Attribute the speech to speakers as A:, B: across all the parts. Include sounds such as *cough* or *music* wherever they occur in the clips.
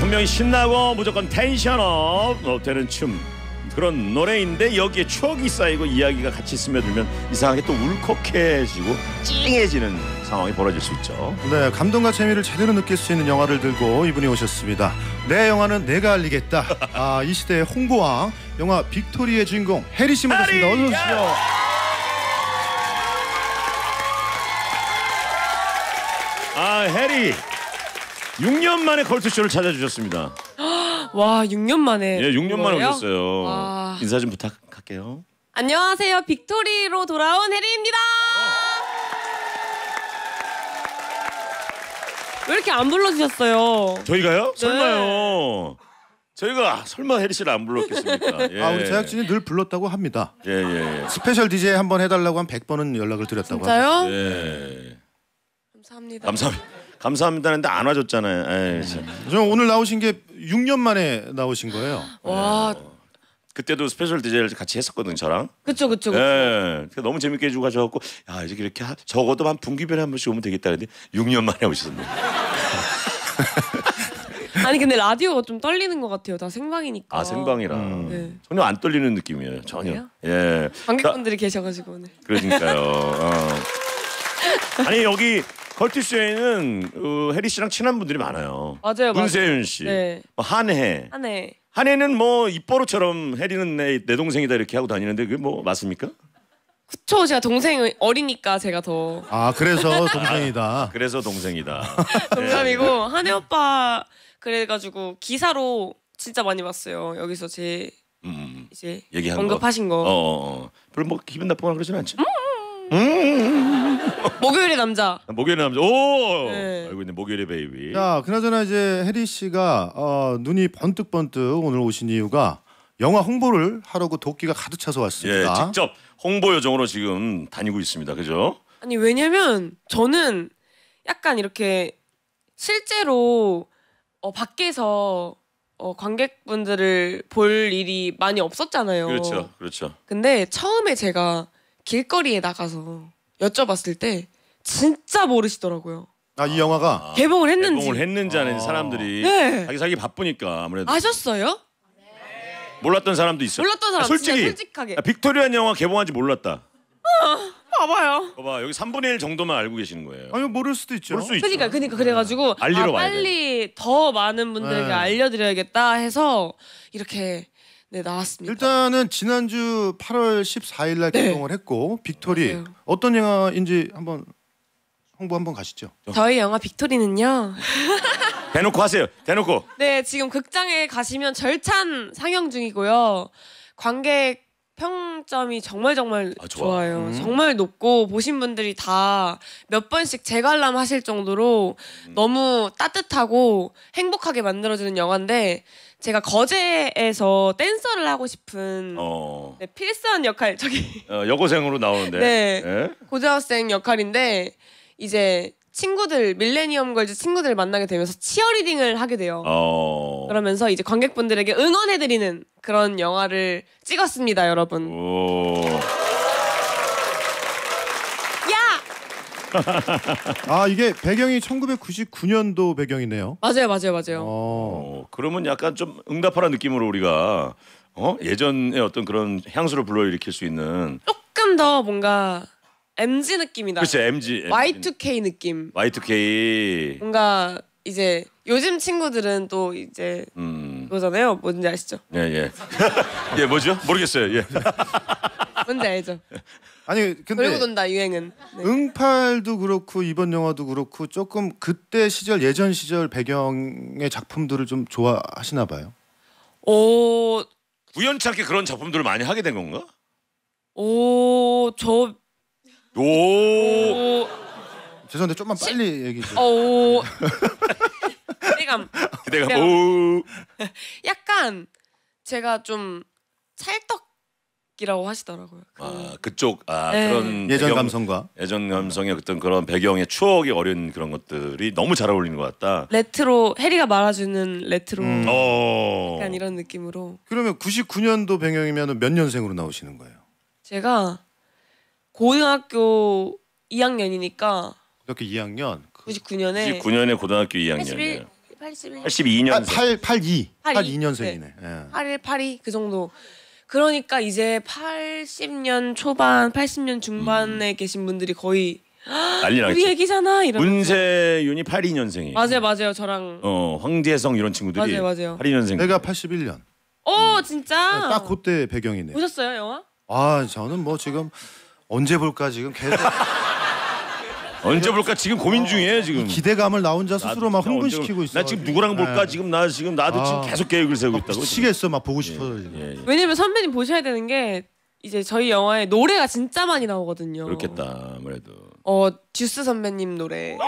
A: 분명히 신나고 무조건 텐션업 어, 되는 춤 그런 노래인데 여기에 추억이 쌓이고 이야기가 같이 스며들면 이상하게 또 울컥해지고 찡해지는 상황이 벌어질 수 있죠.
B: 네, 감동과 재미를 제대로 느낄 수 있는 영화를 들고 이분이 오셨습니다. 내 영화는 내가 알리겠다. 아, 이 시대의 홍보왕, 영화 빅토리의 주인공 해리 씨 모셨습니다. 어서! 오십시오.
A: 아 혜리 6년 만에 컬투쇼를 찾아주셨습니다.
C: 와 6년 만에
A: 예, 6년 만에
C: 거예요?
A: 오셨어요.
C: 와.
A: 인사 좀 부탁할게요.
C: 안녕하세요 빅토리로 돌아온 혜리입니다 왜 이렇게 안 불러주셨어요
A: 저희가요?
C: 네.
A: 설마요. 저희가 설마 혜리 씨를 안 불렀겠습니까? 예. *laughs*
B: 아, 우리 제작진이 늘 불렀다고 합니다.
A: 예, 예,
B: special DJ 한번 해달라고 한 100번은 연락을 드렸다고 합니다.
C: 진짜요?
A: 예.
C: 감사합니다
A: 감사합니다. 감사합니다는데 안 와줬잖아요. 에이, 참.
B: 저 오늘 나오신 게 6년 만에 나오신 거예요.
C: 와
A: 그때도 special DJ를 같이 했었거든요, 저랑.
C: 그쵸 그쵸 그쵸
A: 예. 너무 재밌게 해주고 가셔갖고 야 이렇게 이렇게 하- 적어도 한 분기별에 한 번씩 오면 되겠다 근데 6년 만에 오셨네. *laughs*
C: 아니 근데 라디오가 좀 떨리는 것 같아요 다 생방이니까
A: 아 생방이라
B: 음.
C: 네.
A: 전혀 안 떨리는 느낌이에요. 전혀.
C: 그래요?
A: 예.
C: 관객분들이 계셔가지고 오늘
A: 그러니까요. 어. *laughs* 아니 여기 컬투쇼에는 어, 해리 씨랑 친한 분들이 많아요.
C: 맞아요 맞아요
A: 문세윤 씨,
C: 네
A: 뭐 한해.
C: 한해
A: 한해는 뭐 입버릇처럼 해리는 내, 내 동생이다 이렇게 하고 다니는데 그게 뭐 맞습니까?
C: 그쵸 제가 동생 어리니까 제가 더
B: 아, 그래서 동생이다.
A: 그래서 동생이다. *laughs*
C: 동감이고 한해 오빠 그래가지고 기사로 진짜 많이 봤어요 여기서 제
A: 음,
C: 이제
A: 얘기한
C: 언급하신
A: 거.
C: 거
A: 어, 어, 어. 별로 뭐 기분 나쁘거나 그러진 않 죠.
C: 목요일의 남자
A: 목요일에 남자. 오.
C: 네.
A: 알고 있네. 목요일에 베이비.
B: 자, 그나저나 이제 해리 씨가 어, 눈이 번뜩 번뜩 오늘 오신 이유가 영화 홍보를 하려고 도끼가 가득 차서
A: 예,
B: 왔습니다.
A: 직접 홍보 요정으로 지금 다니고 있습니다. 그죠?
C: 아니 왜냐면 저는 약간 이렇게 실제로 어, 밖에서 어, 관객분들을 볼 일이 많이 없었잖아요.
A: 그렇죠. 그렇죠.
C: 근데 처음에 제가 길거리에 나가서 여쭤봤을 때 진짜 모르시더라고요.
B: 아, 이 영화가
C: 개봉을 했는지.
A: 개봉을 했는지 안 했는지
B: 아.
A: 사람들이
C: 네.
A: 자기 살기 바쁘니까 아무래도
C: 아셨어요?
A: 몰랐던 사람도 있어.
C: 몰랐던 사람
A: 아, 솔직히
C: 진짜 솔직하게.
A: 아, 빅토리안 영화 개봉한지 몰랐다.
C: 봐봐요.
A: 봐봐 여기 3분의 1 정도만 알고 계시는 거예요.
B: 아니 모를 수도 있죠.
A: 볼수 있죠.
C: 그러니까 그러니까 그래가지고
A: 알리러
C: 아,
A: 와야
C: 빨리 더 많은 분들에게
B: 네.
C: 알려드려야겠다 해서 이렇게 네 나왔습니다.
B: 일단은 지난주 8월 14일 날
C: 네.
B: 개봉을 했고 빅토리
C: 맞아요.
B: 어떤 영화인지 한번 홍보 한번 가시죠.
C: 저희 영화 빅토리는요. *laughs*
A: 대놓고 하세요. 대놓고.
C: 네, 지금 극장에 가시면 절찬 상영 중이고요. 관객 평점이 정말 정말
A: 아, 좋아.
C: 좋아. 요
B: 음.
C: 정말 높고 보신 분들이 다 몇 번씩 재관람 하실 정도로
A: 음.
C: 너무 따뜻하고 행복하게 만들어주는 영화인데 제가 거제에서 댄서를 하고 싶은
A: 어,
C: 네, 필수한 역할 저기
A: 어, 여고생으로 나오는데.
C: 네.
A: 예?
C: 고등학생 역할인데 이제 친구들 밀레니엄 걸즈 친구들 만나게 되면서 치어리딩을 하게 돼요.
A: 어.
C: 그러면서 이제 관객분들에게 응원해드리는 그런 영화를 찍었습니다, 여러분.
A: 오.
C: 야!
B: 아 이게 배경이 1999년도 배경이네요.
C: 맞아요, 맞아요, 맞아요.
B: 어.
A: 어, 그러면 약간 좀 응답하라 느낌으로 우리가 어? 예전의 어떤 그런 향수를 불러일으킬 수 있는
C: 조금 더 뭔가 MG 느낌이다.
A: 그렇죠 MG
C: Y2K 느낌.
A: Y2K
C: 뭔가 이제 요즘 친구들은 또 이제
A: 음.
C: 그거잖아요. 뭔지 아시죠?
A: 예, 예. *laughs* 예, 뭐죠? 모르겠어요. 예.
C: 뭔지 알죠?
B: 아니
C: 돌고
B: 근데
C: 돈다 유행은. 네.
B: 응팔도 그렇고 이번 영화도 그렇고 조금 그때 시절 예전 시절 배경의 작품들을 좀 좋아하시나 봐요.
C: 오,
A: 우연찮게 그런 작품들을 많이 하게 된 건가?
C: 오, 저,
A: 오.
C: 오,
B: 죄송한데 좀만 빨리 얘기 좀.
C: 어, 오. *laughs* 기대감. 그냥-
A: 오. *laughs*
C: 약간 제가 좀 찰떡 이라고 하시더라고요. 그
A: 아, 그쪽 아,
C: 네.
A: 그런
B: 예전
A: 배경-
B: 감성과
A: 예전 감성의 어떤 그런 배경의 추억이 어린 그런 것들이 너무 잘 어울리는 것 같다.
C: 레트로 혜리가 말아주는 레트로
B: 음.
A: 어.
C: 약간 이런 느낌으로
B: 그러면 99년도 배경이면 몇 년생으로 나오시는 거예요?
C: 제가 고등학교 2학년이니까
B: 이렇게 2학년. 그
C: 99년에
A: 99년에 고등학교 2학년이에요.
C: 81 81,
A: 82년생.
B: 8 82
C: 82.
B: 82년생이네. 예.
C: 81, 82그 정도. 그러니까 이제 80년 초반, 80년 중반에 계신 분들이 거의 *gasps*
A: 난리
C: 우리
A: 나겠지.
C: 얘기잖아 이런.
A: 문세윤이 82년생이.
C: 맞아요, 맞아요. 저랑.
A: 어 황재성 이런 친구들이
C: 맞아요, 맞아요.
A: 82년생.
B: 내가 81년.
C: 어 진짜.
B: 딱 그때 배경이네 요.
C: 보셨어요 영화?
B: 아 저는 뭐 지금 언제 볼까 지금 계속
A: 언제 볼까 지금 고민 중이에요 지금.
B: 기대감을 나 혼자 스스로 막 흥분시키고 있어.
A: 나 지금 누구랑 볼까 지금 나 지금 나도 지금
B: 아.
A: 계속 계획을 세우고 있다고. 지금.
B: 미치겠어 막 보고 싶어서 지금.
A: 예, 예.
C: 왜냐면 선배님 보셔야 되는 게 이제 저희 영화에 노래가 진짜 많이 나오거든요.
A: 그렇겠다 아무래도.
C: 어 듀스 선배님 노래. 오!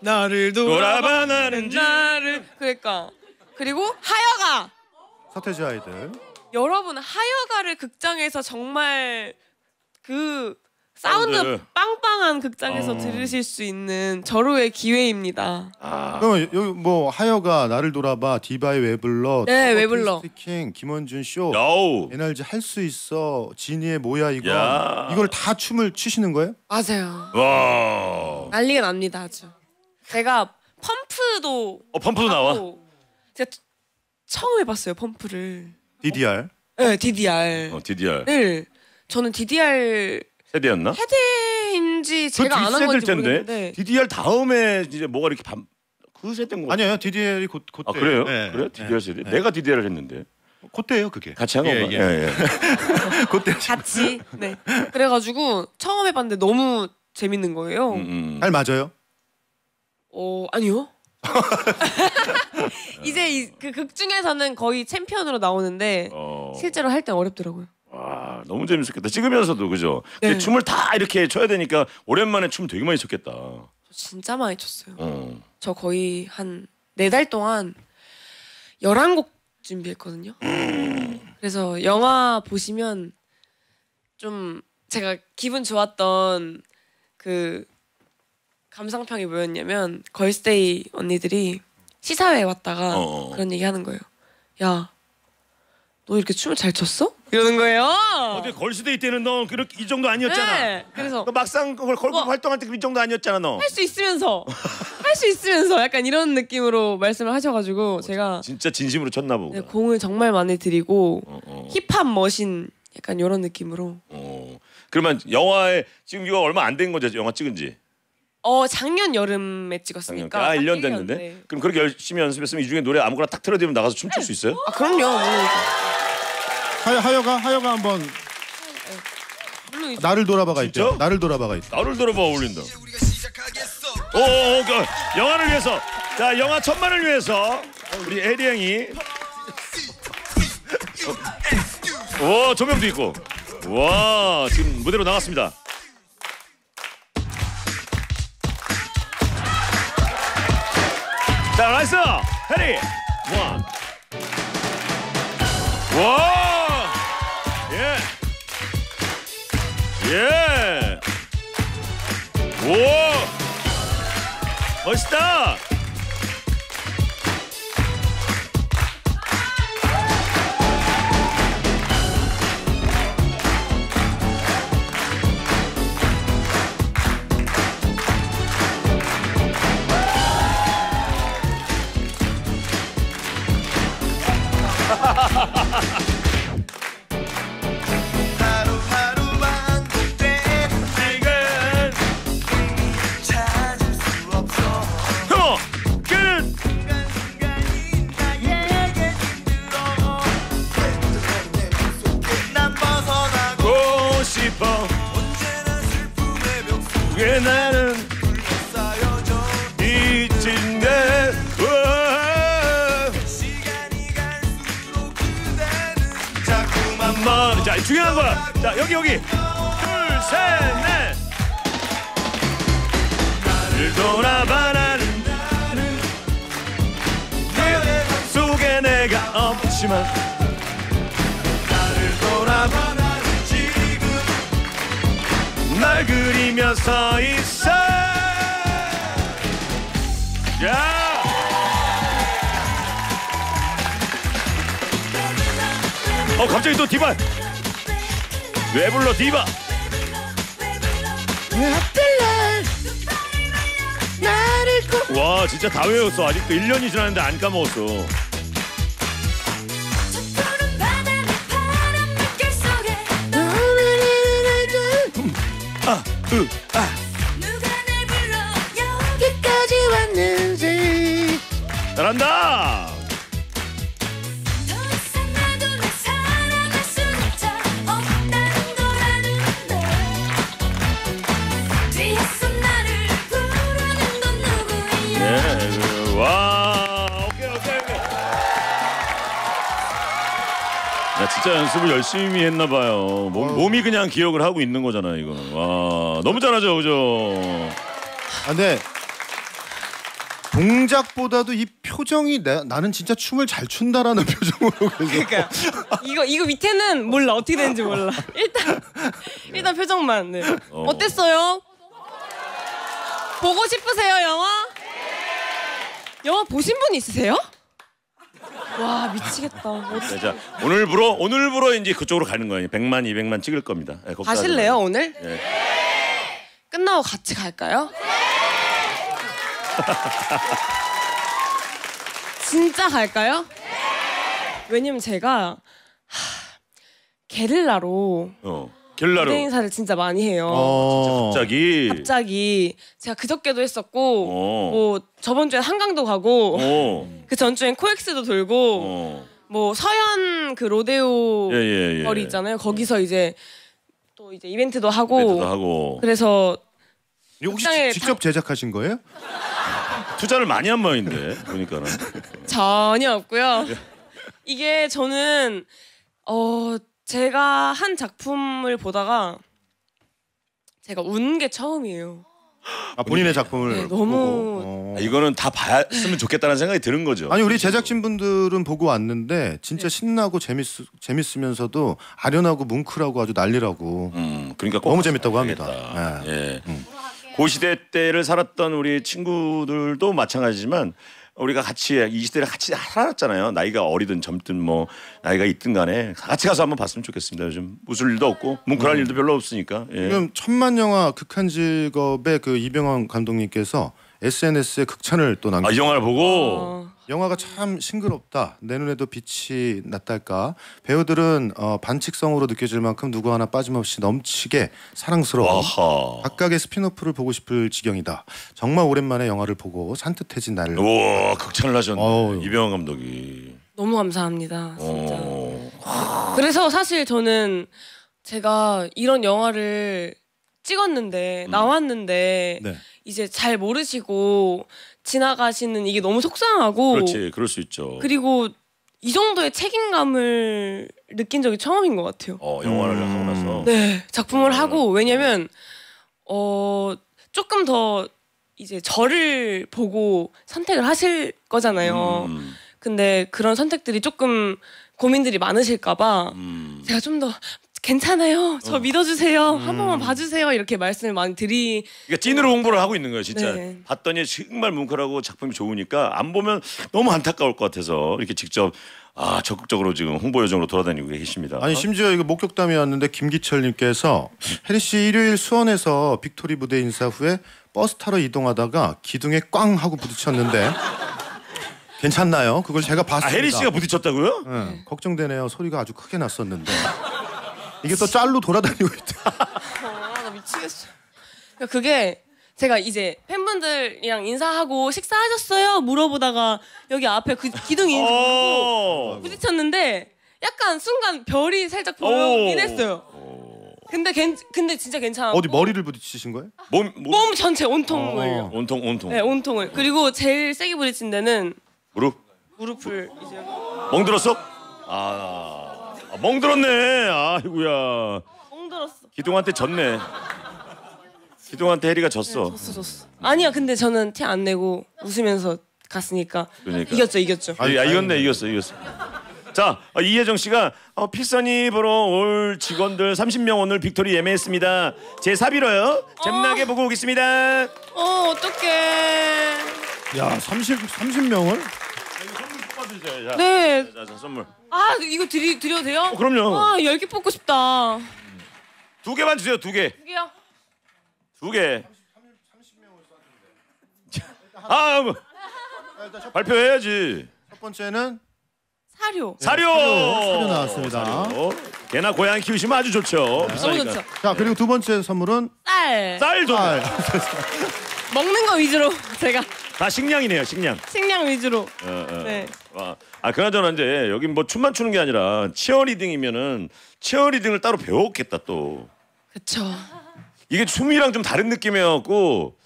C: 나를
A: 돌아봐
C: 돌아봐
A: 나는
C: 나를 그러니까 그리고 하여가
B: 서태지 아이들.
C: 여러분 하여가를 극장에서 정말 그 사운드. 빵빵한 극장에서
A: 어.
C: 들으실 수 있는 절호의 기회입니다.
A: 아,
B: 그러면 여기 뭐 하여가 나를 돌아봐 디바의 왜 불러
C: 네, 왜 불러.
B: 스티킹 김원준 쇼
A: 야우.
B: NRG 할 수 있어 진이의 뭐야 이거
A: 야.
B: 이걸 다 춤을 추시는 거예요?
C: 맞아요.
A: 와.
C: 난리가 납니다 아주. 제가 펌프도
A: 어 펌프도 나와.
C: 제가 처음 해봤어요 펌프를.
B: DDR
C: 네, DDR.
A: 어 DDR
C: 네. 저는 DDR
A: 세대였나?
C: 헤드인지 제가 안 한 건지
A: 텐데.
C: 모르겠는데
A: DDR 다음에 이제 뭐가 이렇게 밤. 그 세대인 거.
B: 아니에요 DDR이
A: 곧아
B: 그때
A: 그래요?
B: 네.
A: 그래? DDR 세대.
B: 네.
A: 내가 DDR을 했는데
B: 그때예요 그게
A: 같이 한 건가?
B: 예, 예.
A: 예, 예. *laughs*
B: 그때
C: 같이 네 그래가지고 처음 해봤는데 너무 재밌는 거예요.
A: 음, 음.
B: 잘 맞아요?
C: 어 아니요. *laughs* 이제 이, 그 극 중에서는 거의 챔피언으로 나오는데
A: 어.
C: 실제로 할땐 어렵더라고요.
A: 와 너무 재밌었겠다. 찍으면서도 그죠?
C: 네.
A: 근데 춤을 다 이렇게 춰야 되니까 오랜만에 춤 되게 많이 췄겠다.
C: 저 진짜 많이 췄어요.
A: 어.
C: 저 거의 한 네 달 동안 11곡 준비했거든요. 그래서 영화 보시면 좀 제가 기분 좋았던 그 감상평이 뭐였냐면 걸스데이 언니들이 시사회에 왔다가
A: 어.
C: 그런 얘기 하는 거예요. 야, 너 이렇게 춤을 잘 췄어? 이러는 거예요.
A: 어제 걸스데이 때는 너 그렇게 이 정도 아니었잖아.
C: 네, 그래서
A: 너 막상 그걸 걸고
C: 뭐-
A: 활동할 때 이 정도 아니었잖아 너.
C: 할 수 있으면서 할 수 있으면서 약간 이런 느낌으로 말씀을 하셔가지고 제가
A: 진짜 진심으로 쳤나 보고.
C: 네, 공을 정말 많이 들이고
A: 어, 어,
C: 힙합 머신 약간 이런 느낌으로
A: 어. 그러면 영화에 지금 이거 얼마 안 된 거죠? 영화 찍은지.
C: 어 작년 여름에
A: 작년.
C: 찍었으니까
A: 아,
C: 딱
A: 1년
C: 1년,
A: 됐는데.
C: 네.
A: 그럼 그렇게 열심히 연습했으면 이 중에 노래 아무거나 딱 틀어대면 나가서 춤출 수 있어요?
C: 아 그럼요 물론
B: 하여, 하여가 하여가 한번 나를 돌아봐가
A: 진짜?
B: 있죠 나를 돌아봐가 있다
A: 나를 들어봐 어울린다. 오, 오, 그 영화를 위해서. 자, 영화 천만을 위해서 우리 에리 형이. 오, 조명도 있고. 와, 지금 무대로 나갔습니다. 자, 나이스! 해리! 원. 와! 예! 오! 멋있다! 와 진짜 다 외웠어. 아직도 1년이 지났는데 안 까먹었어.
D: 속에
A: 아, 으, 아. 잘한다. 진짜 연습을 열심히 했나 봐요. 몸, 몸이 그냥 기억을 하고 있는 거잖아요, 이거는. 와, 너무 잘하죠, 그죠?
B: 아, 근데 동작보다도 이 표정이 내, 나는 진짜 춤을 잘 춘다라는 *laughs* 표정으로 계속
C: 그러니까 이거 이거 밑에는 몰라 어떻게 되는지 몰라. 일단 일단 표정만. 네.
A: 어.
C: 어. 땠어요 보고 싶으세요 영화? 영화 보신 분 있으세요? 와 미치겠다. 어,
A: 자, 자, 오늘부로, 오늘부로 이제 그쪽으로 가는 거예요. 100만, 200만 찍을 겁니다. 네, 걱정하지
C: 가실래요
A: 마세요.
C: 오늘?
A: 네.
C: 끝나고 같이 갈까요? *laughs* 진짜 갈까요? 왜냐면 제가 하, 게릴라로
A: 어, 겔라로.
C: 무대 인사를 진짜 많이 해요.
B: 어.
A: 갑자기.
C: 갑자기 제가 그저께도 했었고
A: 어.
C: 뭐 저번 주에 한강도 가고
A: 어. *laughs*
C: 그 전주엔 코엑스도 돌고
A: 어.
C: 뭐 서현 그 로데오
A: 예, 예, 예.
C: 거리 있잖아요. 거기서 이제 또 이제 이벤트도 하고
A: 이벤트도 하고.
C: 그래서
B: 이거 혹시
C: 극장에
B: 직접 제작하신 거예요?
A: 투자를 많이 한 모양인데 보니까는.
C: 전혀 없고요. 이게 저는 어 제가 한 작품을 보다가 제가 운 게 처음이에요.
B: 아, 본인의 작품을
C: 네, 너무-
B: 보고. 어.
A: 아, 이거는 다 봤으면 좋겠다는 생각이 드는 거죠.
B: 아니 우리 제작진 분들은 보고 왔는데 진짜
C: 네.
B: 신나고 재밌 재밌으면서도 아련하고 뭉클하고 아주 난리라고
A: 음, 그러니까 꼭
B: 너무 재밌다고 합니다. 네.
A: 예. 그 시대 때를 살았던 우리 친구들도 마찬가지지만 우리가 같이 이 시대를 같이 살았잖아요. 나이가 어리든 젊든 뭐 나이가 있든 간에 같이 가서 한번 봤으면 좋겠습니다. 요즘 웃을 일도 없고 뭉클할 일도 별로 없으니까. 예.
B: 지금 천만 영화 극한 직업의 그 이병헌 감독님께서 SNS에 극찬을 또 남겨.
A: 아, 이 영화를 보고
C: 어,
B: 영화가 참 싱그럽다. 내 눈에도 빛이 났달까. 배우들은 어, 반칙성으로 느껴질 만큼 누구 하나 빠짐없이 넘치게 사랑스러워.
A: 아하.
B: 각각의 spin-off를 보고 싶을 지경이다. 정말 오랜만에 영화를 보고 산뜻해진 나를.
A: 우와 극찬을 하셨네.
B: 어우.
A: 이병헌 감독이.
C: 너무 감사합니다. 진짜.
A: 어.
C: 그래서 사실 저는 제가 이런 영화를 찍었는데 나왔는데
B: 네.
C: 이제 잘 모르시고 지나가시는 이게 너무 속상하고
A: 그렇지, 그럴 수 있죠.
C: 그리고 이 정도의 책임감을 느낀 적이 처음인 것 같아요.
A: 어, 영화를
B: 음.
A: 하고 나서.
C: 네, 작품을
A: 어.
C: 하고 왜냐면 어 조금 더 이제 저를 보고 선택을 하실 거잖아요.
A: 음,
C: 근데 그런 선택들이 조금 고민들이 많으실까봐
A: 음.
C: 제가 좀 더 괜찮아요. 저 믿어주세요. 한 번만 봐주세요. 이렇게 말씀을 많이 드리.
A: 그러니까 찐으로 홍보를 하고 있는 거예요, 진짜.
C: 네.
A: 봤더니 정말 뭉클하고 작품이 좋으니까 안 보면 너무 안타까울 것 같아서 이렇게 직접 아 적극적으로 지금 홍보 요정으로 돌아다니고 계십니다.
B: 아니 심지어 이거 목격담이었는데 김기철님께서 혜리 씨 일요일 수원에서 빅토리 무대 인사 후에 버스 타러 이동하다가 기둥에 꽝 하고 부딪혔는데 괜찮나요? 그걸 제가
A: 아
B: 봤습니다.
A: 혜리 씨가 부딪혔다고요?
B: 응, 걱정되네요. 소리가 아주 크게 났었는데 이게 또 짤로 돌아다니고 있다. *laughs*
C: 아, 나 미치겠어. 그러니까 그게 제가 이제 팬분들이랑 인사하고 식사하셨어요? 물어보다가 여기 앞에 그 기둥이 있는 거
A: 어.
C: 부딪혔는데 약간 순간 별이 살짝
A: 오.
C: 보이긴 했어요. 근데 괜 근데 진짜 괜찮아.
B: 어디 머리를 부딪히신 거예요?
A: 몸, 몸
C: 몸 전체 온통을요.
B: 어.
A: 온통 온통
C: 네, 온통을. 그리고 제일 세게 부딪힌 데는
A: 무릎
C: 무릎을 이제
A: 멍들었어? 아, 아 멍들었네. 아이고야.
C: 멍들었어.
A: 기동한테 졌네. 기동한테 혜리가 졌어.
C: 졌어 졌어. 아니야 근데 저는 티 안 내고 웃으면서 갔으니까
A: 그러니까.
C: 이겼죠 이겼죠.
A: 아, 야, 이겼네 이겼어 이겼어. 자 어, 이혜정 씨가 어, 필선이 보러 올 직원들 30명 오늘 빅토리 예매했습니다. 제 사비로요. 잼나게 보고 오겠습니다.
C: 어 어떡해.
B: 야, 30 30명을?
A: 선물 뽑아주세요. 자,
C: 네.
A: 자, 자, 선물
C: 아 이거 드리 드려도 돼요?
A: 어, 그럼요.
C: 아열개 뽑고 싶다.
A: 두 개만 주세요. 두 개.
C: 여기요.
A: 두 개. 아 뭐, 발표해야지.
B: 첫 번째는
C: 사료.
A: 사료.
B: 사료 나왔습니다.
A: 사료. 개나 고양이 키우시면 아주 좋죠.
C: 너무
A: 비싸니까.
C: 좋죠.
B: 자 그리고 두 번째 선물은
C: 쌀.
A: 쌀도
B: 쌀.
C: 먹는 거 위주로 제가
A: 다 식량이네요. 식량.
C: 식량 위주로.
A: 어, 어.
C: 네.
A: 와. 아 그나저나 이제 여기 뭐 춤만 추는 게 아니라 치어리딩이면은 치어리딩을 따로 배웠겠다 또.
C: 그쵸.
A: 이게 춤이랑 좀 다른 느낌이었고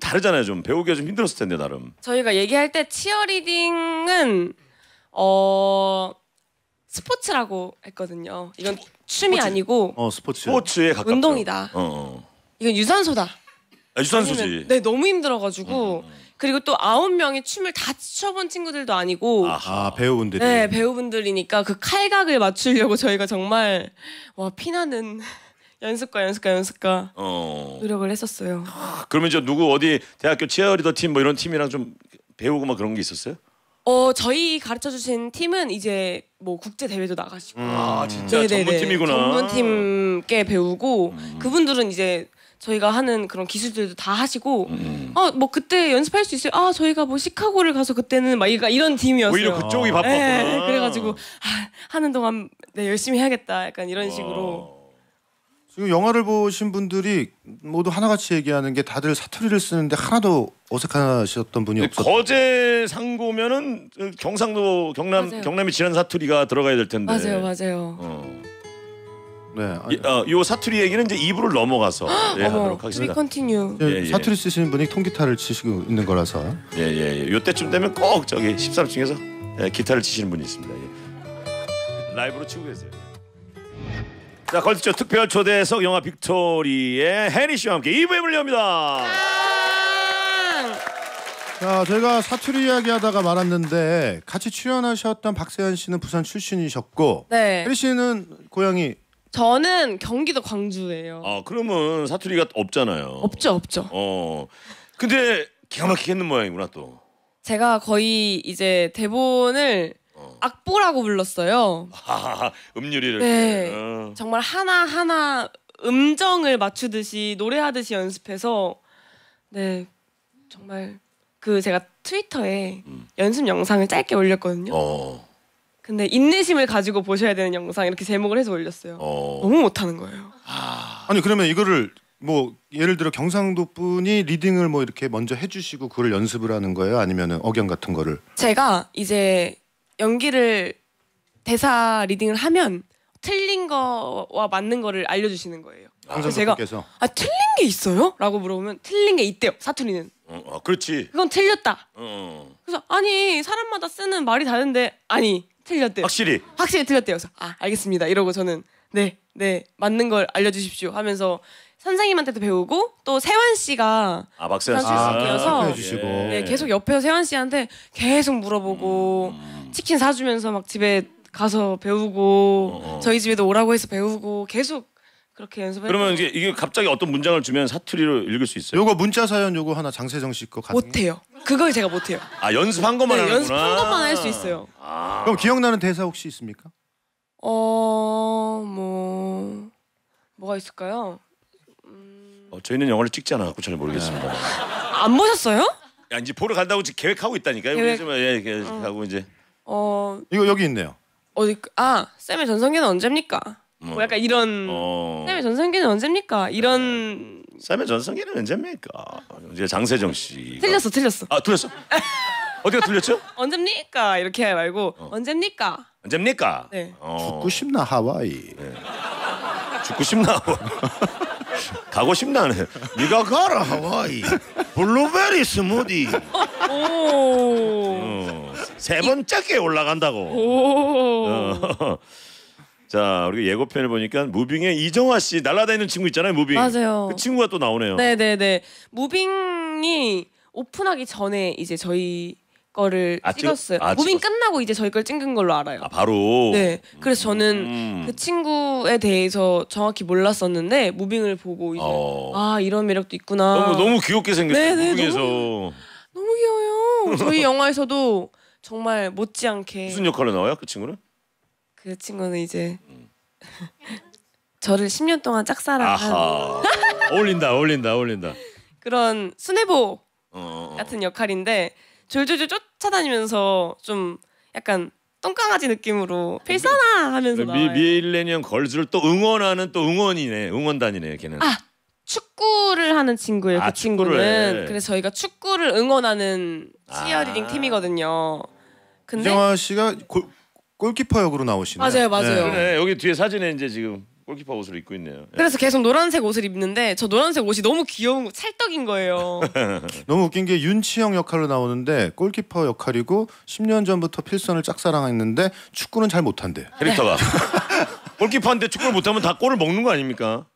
A: 다르잖아요. 좀 배우기가 좀 힘들었을 텐데 나름.
C: 저희가 얘기할 때 치어리딩은 어 스포츠라고 했거든요. 이건 춤이 아니고
B: 어 스포츠.
A: 스포츠에 가깝죠.
C: 운동이다.
A: 어, 어.
C: 이건 유산소다.
A: 아, 유산소지.
C: 왜냐면- 네, 너무 힘들어가지고 그리고 또 아홉 명이 춤을 다 춰본 친구들도 아니고
A: 아.
B: 아 배우분들이.
C: 네 배우분들이니까 그 칼각을 맞추려고 저희가 정말 와 피나는 *laughs* 연습과 연습과 연습과
A: 어.
C: 노력을 했었어요.
A: 그러면 저 누구 어디 대학교 치어리더 팀 뭐 이런 팀이랑 좀 배우고 막 그런 게 있었어요?
C: 어 저희 가르쳐 주신 팀은 이제 뭐 국제 대회도 나가시고
A: 아 진짜
C: 네네네.
A: 전문팀이구나.
C: 전문팀께 배우고 그분들은 이제 저희가 하는 그런 기술들도 다 하시고
A: 음.
C: 어뭐 그때 연습할 수 있어요. 아 저희가 뭐 시카고를 가서 그때는 막 이런- 이런 팀이었어요.
A: 오히려 그쪽이 바빴구나.
C: 네, 그래가지고 아, 하는 동안 네, 열심히 해야겠다. 약간 이런 식으로.
B: 지금 영화를 보신 분들이 모두 하나같이 얘기하는 게 다들 사투리를 쓰는데 하나도 어색하셨던 분이 없었.
A: 거제 상고면은 경상도 경남
C: 맞아요.
A: 경남이 지난 사투리가 들어가야 될 텐데.
C: 맞아요, 맞아요.
A: 어.
B: 네. 아니,
A: 이, 어, 요 사투리 얘기는 이제 2부로 넘어가서 *gasps* 예,
C: 어머,
A: 하도록 하겠습니다.
C: continue.
B: 예,
A: 예, 예.
B: 사투리 쓰시는 분이 통기타를 치시고 있는 거라서.
A: 예 예 예. 요때쯤 되면 꼭 저기 13층에서 예, 기타를 치시는 분이 있습니다. 예. 라이브로 치고 계세요. 자 컬투쇼 특별 초대석 영화 빅토리의 혜리 씨와 함께 2부에 열립니다.
B: 자, 저희가 사투리 이야기하다가 말았는데 같이 출연하셨던 박세현 씨는 부산 출신이셨고
C: 네.
B: 혜리 씨는 고향이
C: 저는 경기도 광주예요.
A: 아 그러면 사투리가 없잖아요.
C: 없죠, 없죠.
A: 어 근데 기가 막히게 했는 모양이구나 또.
C: 제가 거의 이제 대본을 악보라고 불렀어요.
A: 하하하 음률이를.
C: 네.
A: 어.
C: 정말 하나 하나 음정을 맞추듯이 노래하듯이 연습해서 네 정말 그 제가 트위터에 연습 영상을 짧게 올렸거든요.
A: 어.
C: 근데 인내심을 가지고 보셔야 되는 영상 이렇게 제목을 해서 올렸어요.
A: 어.
C: 너무 못하는 거예요.
B: 아니 그러면 이거를 뭐 예를 들어 경상도 분이 리딩을 뭐 이렇게 먼저 해주시고 그걸 연습을 하는 거예요? 아니면은 억양 같은 거를?
C: 제가 이제 연기를 대사 리딩을 하면 틀린 거와 맞는 거를 알려주시는 거예요. 그래서 제가 아 틀린 게 있어요? 라고 물어보면 틀린 게 있대요. 사투리는.
A: 어, 어, 그렇지.
C: 그건 틀렸다.
A: 어.
C: 그래서 아니 사람마다 쓰는 말이 다른데 아니 틀렸대요.
A: 확실히.
C: 확실히 틀렸대요. 그래서 아 알겠습니다. 이러고 저는 네, 네 맞는 걸 알려주십시오 하면서 선생님한테도 배우고 또 세환 씨가
A: 아 박세현 씨.
C: 아, 그래서
B: 해주시고.
C: 네, 계속 옆에서 세환 씨한테 계속 물어보고 치킨 사주면서 막 집에 가서 배우고
A: 어.
C: 저희 집에도 오라고 해서 배우고 계속 그렇게 연습을
A: 그러면 이게, 이게 갑자기 어떤 문장을 주면 사투리로 읽을 수 있어요?
B: 요거 문자 사연 요거 하나 장세정 씨 거 가능?
C: 못해요. 그걸 제가 못해요.
A: 아 연습한 것만
C: 네,
A: 하는구나.
C: 연습한 것만 할 수 있어요.
B: 그럼 기억나는 대사 혹시 있습니까?
C: 어 뭐 뭐가 있을까요?
A: 어, 저희는 영화를 찍지 않아갖고 잘 모르겠습니다.
C: 안 보셨어요?
A: 야 이제 보러 간다고 지금 계획하고 있다니까요.
C: 계획.
A: 우리 좀 예, 계획하고 이제
C: 어
B: 이거 여기 있네요.
C: 어디 아 쌤의 전성기는 언제입니까? 뭐 약간 이런
A: 어.
C: 쌤의 전성기는 언제입니까? 이런
A: 쌈의 전성기는 언제입니까? 이제 장세정 씨.
C: 틀렸어 틀렸어
A: 아 틀렸어? *laughs* 어디가 틀렸죠? *laughs*
C: 언제입니까? 이렇게 말고 언제입니까?
A: 언제입니까?
C: 네.
A: 어.
B: 죽고 싶나 하와이.
A: 죽고 싶나? *laughs* 가고 싶나네. 네가 가라 하와이. 블루베리 스무디.
C: 오.
A: 어, 세 번째게 올라간다고.
C: 오.
A: 어. *laughs* 자, 우리 예고편을 보니까 무빙의 이정하 씨 날아다니는 친구 있잖아요, 무빙.
C: 맞아요.
A: 그 친구가 또 나오네요.
C: 네네네. 무빙이 오픈하기 전에 이제 저희 거를
A: 아, 찍-
C: 찍었어요.
A: 아,
C: 무빙
A: 찍었어.
C: 끝나고 이제 저희 걸 찍은 걸로 알아요.
A: 아, 바로.
C: 네. 그래서 저는
A: 음.
C: 그 친구에 대해서 정확히 몰랐었는데 무빙을 보고 이제
A: 어.
C: 아 이런 매력도 있구나.
A: 너무 너무 귀엽게 생겼어요.
C: 네, 네,
A: 무빙에서
C: 너무 귀여워요. 저희 *laughs* 영화에서도 정말 못지않게
A: 무슨 역할로 나와요, 그 친구는?
C: 그 친구는 이제 *laughs* 저를 10년 동안 짝사랑한
A: 아하. 어울린다, 어울린다, 어울린다.
C: 그런 순애보
A: 어.
C: 같은 역할인데 졸졸졸 쫓아다니면서 좀 약간 똥강아지 느낌으로 필사나 하면서
A: 미,
C: 나와요.
A: 밀레니엄 걸즈를 또 응원하는 또 응원이네. 응원단이네, 걔는.
C: 아 축구를 하는 친구예요.
A: 아,
C: 그 친구는
A: 축구를 해.
C: 그래서 저희가 축구를 응원하는 치어리딩
A: 아.
C: 팀이거든요. 근데
B: 이정화 씨가 골, 골키퍼 역으로 나오시네.
C: 맞아요, 맞아요.
A: 그래, 여기 뒤에 사진에 이제 지금 골키퍼 옷을 입고 있네요. 예.
C: 그래서 계속 노란색 옷을 입는데 저 노란색 옷이 너무 귀여운 거 찰떡인 거예요. *laughs*
B: 너무 웃긴 게 윤치영 역할로 나오는데 골키퍼 역할이고 10년 전부터 필선을 짝사랑했는데 축구는 잘 못한대.
A: 캐릭터가. *laughs* 골키퍼인데 축구를 못하면 다 골을 먹는 거 아닙니까?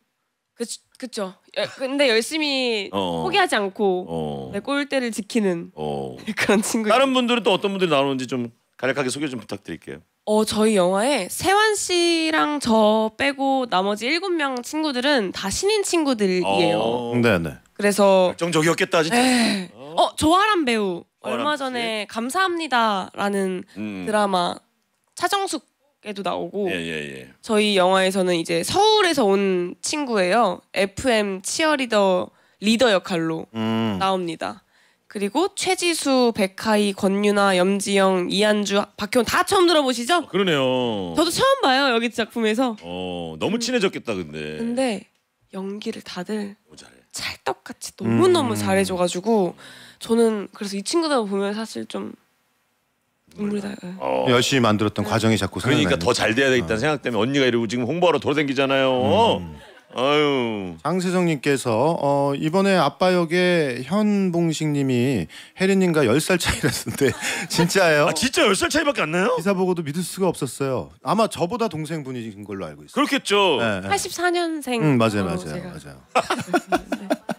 C: 그 그쵸. 여- 근데 열심히
A: 어.
C: 포기하지 않고
A: 어.
C: 내 골대를 지키는
A: 어. *laughs*
C: 그런 친구.
A: 다른 분들은 또 어떤 분들이 나오는지 좀 간략하게 소개 좀 부탁드릴게요.
C: 어 저희 영화에 세환 씨랑 저 빼고 나머지 일곱 명 친구들은 다 신인 친구들이에요.
A: 어.
B: 네네.
C: 그래서
A: 정적이었겠다 진짜.
C: 에어 조아람 배우
A: 조아람
C: 얼마
A: 씨.
C: 전에 감사합니다라는
A: 음.
C: 드라마 차정숙에도 나오고
A: 예예 예.
C: 저희 영화에서는 이제 서울에서 온 친구예요. FM 치어리더 리더 역할로
B: 음.
C: 나옵니다. 그리고 최지수, 백하이, 권유나, 염지영, 이한주, 박효은 다 처음 들어보시죠?
A: 그러네요.
C: 저도 처음 봐요 여기 작품에서.
A: 어 너무 친해졌겠다 근데.
C: 근데 연기를 다들
A: 너무 잘해.
C: 찰떡같이 너무 너무
B: 음.
C: 잘해줘가지고 저는 그래서 이 친구들 보면 사실 좀 눈물이 나요.
A: 어.
B: 열심히 만들었던 과정이 자꾸
A: 그러니까
B: 생각나네.
A: 더잘 돼야 되겠다는 생각 때문에 언니가 이러고 지금 홍보하러 돌아다니잖아요. 아유.
B: 장세정님께서 어, 이번에 아빠 역에 현봉식님이 혜린님과 10살 차이라는데 *laughs* 진짜예요?
A: 아 진짜 10살 차이밖에 안 나요?
B: 기사 보고도 믿을 수가 없었어요. 아마 저보다 동생분이신 걸로 알고 있어요.
A: 그렇겠죠.
B: 네, 네.
C: 84년생.
B: 음 맞아요 맞아요
C: 제가.
B: 맞아요. *laughs*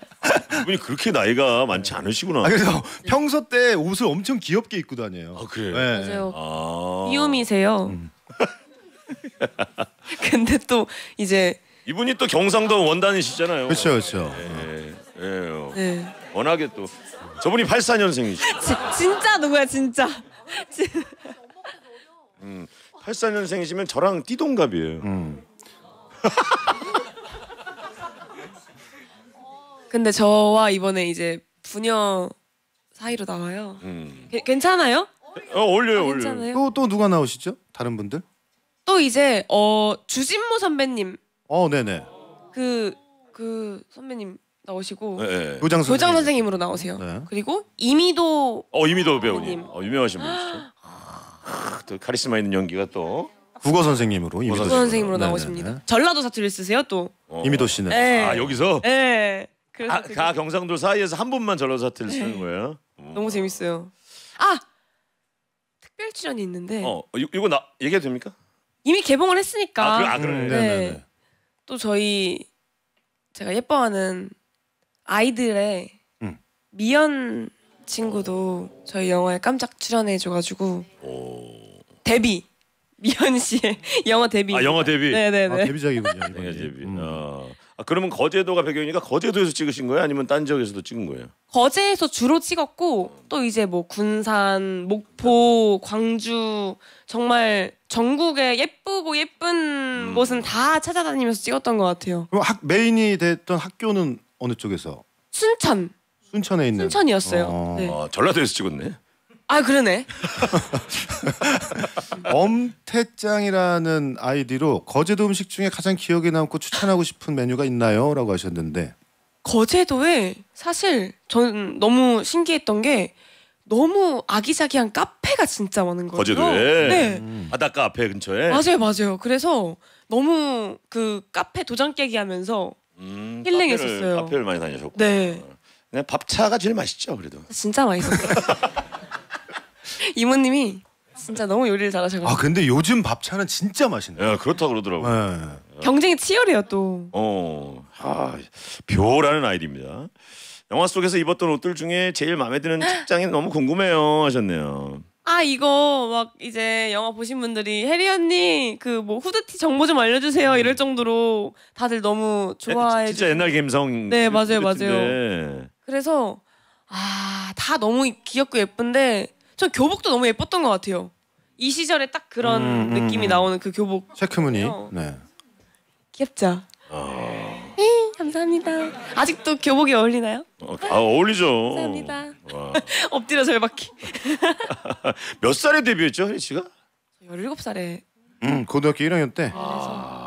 A: 그분이 그렇게 나이가 많지 않으시구나.
B: 아, 그래서 평소 때 옷을 엄청 귀엽게 입고 다녀요.
A: 아, 그래요?
B: 네.
C: 맞아요.
A: 아.
C: 이홈이세요. *laughs* 근데 또 이제
A: 이분이 또 경상도 원단이시잖아요.
B: 그렇죠 그렇죠.
A: 예. 예.
C: 네.
A: 워낙에 또 저분이 84년생이시죠.
C: 지, 진짜 누구야 진짜. 진-
A: 84년생이시면 저랑 띠동갑이에요.
B: 음.
C: 근데 저와 이번에 이제 부녀 사이로 나와요.
A: 음.
C: 게- 괜찮아요?
A: 어, 어울려요, 어울려요.
C: 괜찮아요?
B: 또 또 누가 나오시죠? 다른 분들?
C: 또 이제 어 주진모 선배님
B: 어 네네.
C: 그 그 선배님 나오시고
A: 예, 예.
B: 교장 선생님.
C: 교장 선생님으로 나오세요.
B: 네.
C: 그리고 이미도
A: 어, 이미도 배우님. 어, 유명하신 분이시죠. 아, 또 카리스마 있는 연기가 또.
B: 국어 선생님으로 이미도
A: 국어
C: 그 선생님으로
B: 네네네.
C: 나오십니다. 전라도 사투리 쓰세요 또.
A: 어.
B: 이미도 씨는.
C: 네.
A: 아, 여기서
C: 네. 그래서
A: 아,
C: 되게
A: 가 경상도 사이에서 한 분만 전라도 사투리를 쓰는
C: 네.
A: 거예요. 음.
C: 너무 재밌어요. 아 특별 출연이 있는데
A: 어, 이, 이거 나 얘기해도 됩니까?
C: 이미 개봉을 했으니까
A: 아, 그, 아.
B: 음,
C: 네.
B: 네네네.
C: 또 저희 제가 예뻐하는 아이들의
B: 음.
C: 미연 친구도 저희 영화에 깜짝 출연해줘가지고 데뷔 미연 씨의 *laughs* 영화 데뷔.
A: 아, 영화 데뷔.
C: 네네네.
B: 아, 데뷔작이군요.
A: 영화. 데뷔.
B: 음.
A: 어. 아, 그러면 거제도가 배경이니까 거제도에서 찍으신 거예요? 아니면 딴 지역에서도 찍은 거예요?
C: 거제에서 주로 찍었고 또 이제 뭐 군산, 목포, 광주 정말 전국의 예쁘고 예쁜
A: 음.
C: 곳은 다 찾아다니면서 찍었던 것 같아요.
B: 그럼 학 메인이 됐던 학교는 어느 쪽에서?
C: 순천,
B: 순천에 있는.
C: 순천이었어요.
B: 어.
C: 네.
A: 어, 전라도에서 찍었네.
C: 아 그러네. *laughs*
B: 엄태짱이라는 아이디로 거제도 음식 중에 가장 기억에 남고 추천하고 싶은 메뉴가 있나요?라고 하셨는데
C: 거제도에 사실 저는 너무 신기했던 게 너무 아기자기한 카페가 진짜 많은 거예요.
A: 거제도에?
C: 네.
A: 바닷가 앞에 근처에.
C: 맞아요, 맞아요. 그래서 너무 그 카페 도장 깨기 하면서
A: 음,
C: 힐링했었어요.
A: 카페를, 카페를 많이 다니셨고.
C: 네,
A: 그냥 밥차가 제일 맛있죠, 그래도.
C: 진짜 맛있었어요. *laughs* 이모님이 진짜 너무 요리를 잘하셔가지고
B: 아 근데 요즘 밥차는 진짜 맛있네.
A: 예, 그렇다 그러더라고. 요
B: 네.
C: 경쟁이 치열해요 또.
A: 어, 아, 묘라는 아이디입니다. 영화 속에서 입었던 옷들 중에 제일 마음에 드는 착장이 너무 궁금해요 하셨네요.
C: 아 이거 막 이제 영화 보신 분들이 혜리 언니 그 뭐 후드티 정보 좀 알려주세요 이럴 정도로 다들 너무 좋아해
A: 진짜 옛날 감성.
C: 네, 맞아요,
A: 같은데.
C: 그래서 아 다 너무 귀엽고 예쁜데 전 교복도 너무 예뻤던 것 같아요. 이 시절에 딱 그런
B: 음, 음,
C: 느낌이
B: 음.
C: 나오는 그 교복
B: 체크무늬.
C: 어.
B: 네.
C: 귀엽죠?
A: 어,
C: 네, 감사합니다. 아직도 교복이 어울리나요?
A: 어, 아 어울리죠.
C: 감사합니다.
A: 와. *laughs*
C: 엎드려 절받기. *laughs*
A: 몇 살에 데뷔했죠, 혜리 씨가?
C: 17살에
B: 음, 고등학교 1학년 때.
A: 아.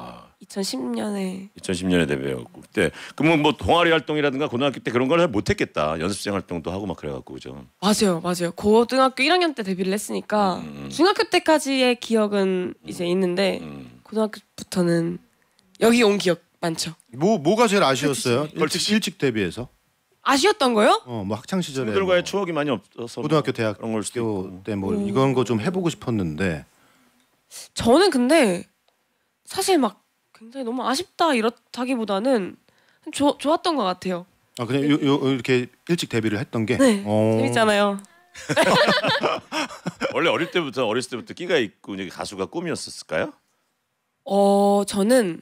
C: 2010년에
A: 2010년에 데뷔했고 그때 그러면 뭐 동아리 활동이라든가 고등학교 때 그런 걸잘 못했겠다. 연습생 활동도 하고 막 그래갖고 그죠.
C: 맞아요, 맞아요. 고등학교 1학년 때 데뷔를 했으니까
A: 음.
C: 중학교 때까지의 기억은 이제 있는데
A: 음.
C: 고등학교부터는 여기 온 기억 많죠.
B: 뭐 뭐가 제일 아쉬웠어요? 일찍, 일찍 데뷔해서.
C: 아쉬웠던 거요?
B: 어, 뭐 학창 시절에
A: 친구들과의
B: 뭐
A: 추억이 많이 없어서
B: 고등학교 대학
A: 그런 걸 수도 있고.
B: 때뭐 이런 거 좀 해보고 싶었는데
C: 저는 근데 사실 막 굉장히 너무 아쉽다 이렇다기보다는 조, 좋았던 것 같아요.
B: 아 그냥 요, 요 이렇게 일찍 데뷔를 했던 게
C: 네,
B: 어.
C: 재밌잖아요. *laughs*
A: 원래 어릴 때부터 어렸을 때부터 끼가 있고 이제 가수가 꿈이었었을까요?
C: 어, 저는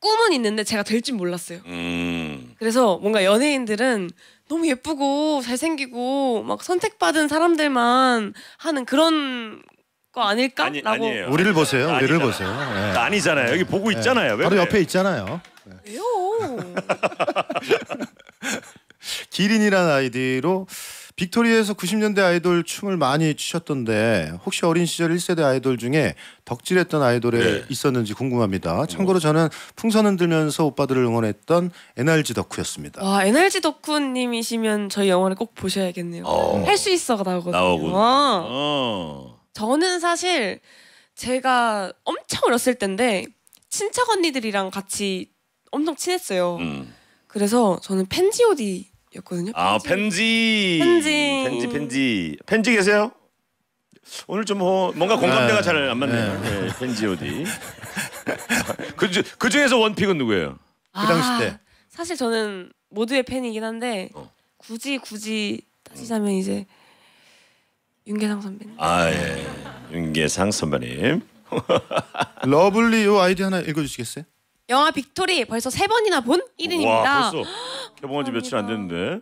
C: 꿈은 있는데 제가 될 줄 몰랐어요.
A: 음.
C: 그래서 뭔가 연예인들은 너무 예쁘고 잘생기고 막 선택받은 사람들만 하는 그런 거 아닐까라고
A: 아니 아니에요.
B: 우리를 보세요. 우리를
A: 아니잖아.
B: 보세요. 예.
A: 아니잖아요. 여기 보고 있잖아요. 왜
B: 바로
A: 그래?
B: 옆에 있잖아요.
C: 왜요? *laughs*
B: 기린이라는 아이디로 빅토리에서 90년대 아이돌 춤을 많이 추셨던데 혹시 어린 시절 1세대 아이돌 중에 덕질했던 아이돌에
A: 네.
B: 있었는지 궁금합니다. 참고로 저는 풍선 흔들면서 오빠들을 응원했던 NRG 덕후였습니다.
C: 와 NRG 덕후님이시면 저희 영화를 꼭 보셔야겠네요.
A: 어.
C: 할 수 있어가 나오거든요.
A: 나오고.
C: 와.
A: 어.
C: 저는 사실 제가 엄청 어렸을 때인데 친척 언니들이랑 같이 엄청 친했어요.
A: 음.
C: 그래서 저는 펜지오디였거든요.
A: 아 펜지.
C: 펜지.
A: 펜지 펜지 펜지 계세요? 오늘 좀 뭐, 뭔가 공감대가
B: 네.
A: 잘안 맞네요. 네. 펜지 어디? *laughs* 그, 중- 그 중에서 one pick은 누구예요?
B: 그 당시 때.
C: 사실 저는 모두의 팬이긴 한데
A: 어.
C: 굳이 굳이 따지자면 이제 윤계상 선배님.
A: 아 예. 윤계상 선배님. *laughs*
B: 러블리 요 아이디 하나 읽어주시겠어요?
C: 영화 빅토리 벌써 세 번이나 본 1인입니다.
A: 와 벌써 개봉한 지 며칠 안 됐는데.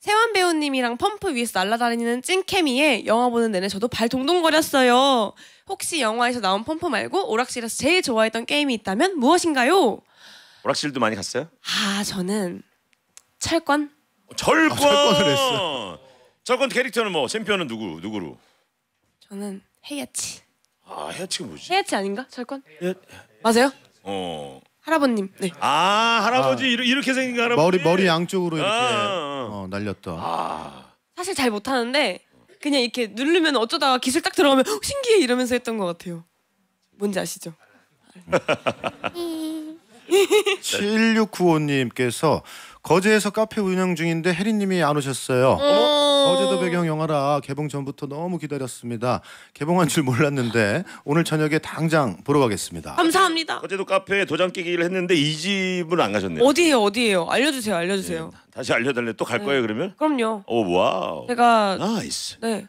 C: 세완 배우님이랑 펌프 위에서 날아다니는 찐 케미에 영화 보는 내내 저도 발 동동거렸어요. 혹시 영화에서 나온 펌프 말고 오락실에서 제일 좋아했던 게임이 있다면 무엇인가요?
A: 오락실도 많이 갔어요?
C: 아 저는 철권
A: 절권.
B: 아, 철권을 했어.
A: 절권 캐릭터는 뭐 챔피언은 누구 누구로?
C: 저는 헤이아치
A: 아 해치가 뭐지?
C: 헤이아치 아닌가 철권
A: 예.
C: 맞아요
A: 어.
C: 할아버님 네
A: 아 할아버지 이렇게, 이렇게 생긴 할아버지.
B: 머리 머리 양쪽으로 이렇게
A: 아.
B: 어, 날렸던.
A: 아.
C: 사실 잘 못하는데 그냥 이렇게 누르면 어쩌다가 기술 딱 들어가면 "헉, 신기해 이러면서 했던 것 같아요 뭔지 아시죠? *laughs*
B: 7695님께서 거제에서 카페 운영 중인데 혜리님이 안 오셨어요. 거제도 배경 영화라 개봉 전부터 너무 기다렸습니다. 개봉한 줄 몰랐는데 오늘 저녁에 당장 보러 가겠습니다.
C: 감사합니다
A: 어제도 카페에 도장 깨기를 했는데 이 집은 안 가셨네요.
C: 어디에요 어디에요 알려주세요 알려주세요
A: 다시 알려달래. 또갈 거예요 그러면?
C: 그럼요
A: 오 wow.
C: 제가
A: nice.
C: 네